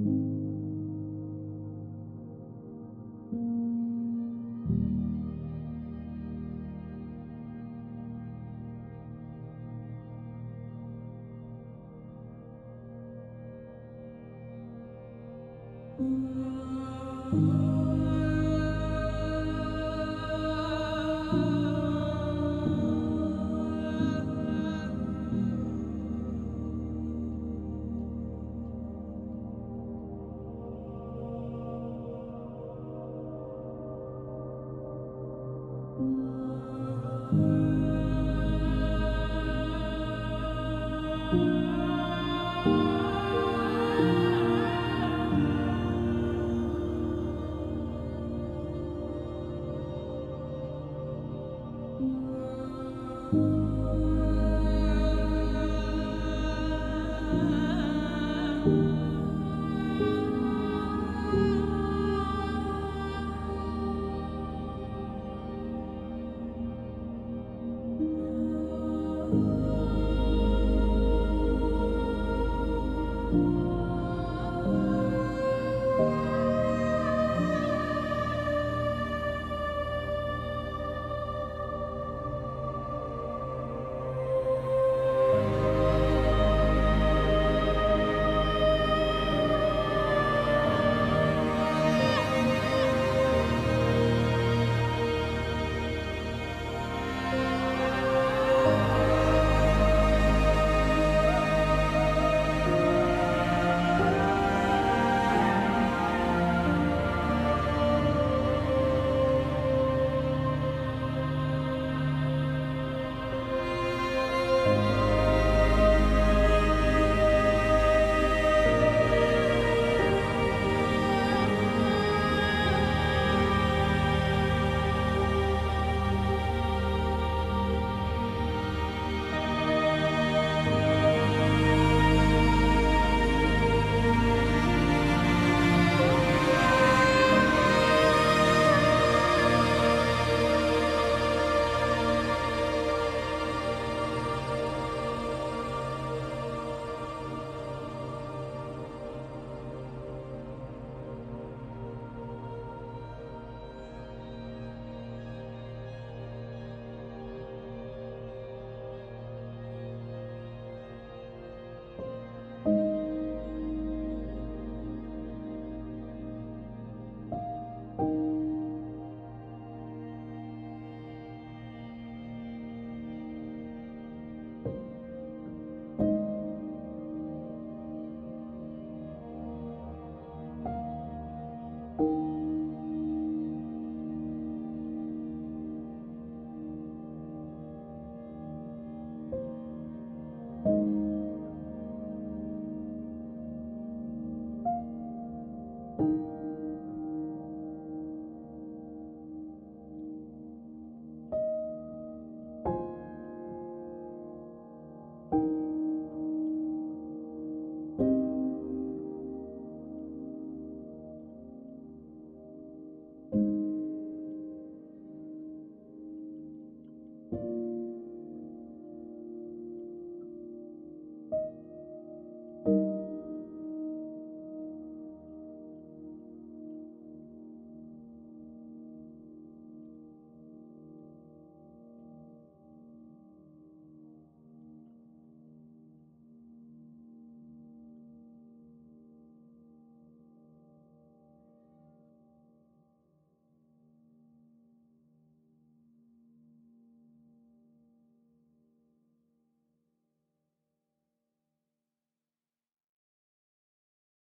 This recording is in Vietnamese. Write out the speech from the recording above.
Ooh.